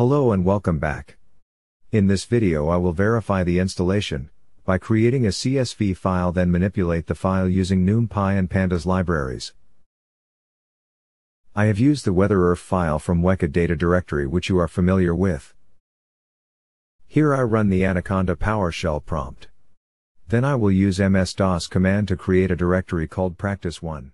Hello and welcome back. In this video I will verify the installation, by creating a CSV file then manipulate the file using NumPy and Pandas libraries. I have used the WeatherEarth file from Weka data directory which you are familiar with. Here I run the Anaconda PowerShell prompt. Then I will use ms-dos command to create a directory called practice1.